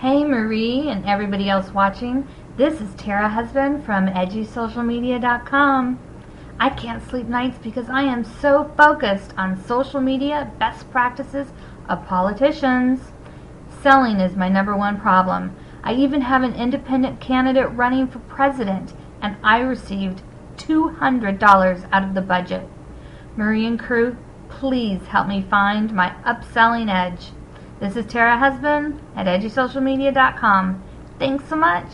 Hey Marie and everybody else watching, this is Tara Husband from EdgySocialMedia.com. I can't sleep nights because I am so focused on social media best practices of politicians. Selling is my number one problem. I even have an independent candidate running for president and I received $200 out of the budget. Marie and crew, please help me find my upselling edge. This is Tara Husband at EdgySocialMedia.com. Thanks so much.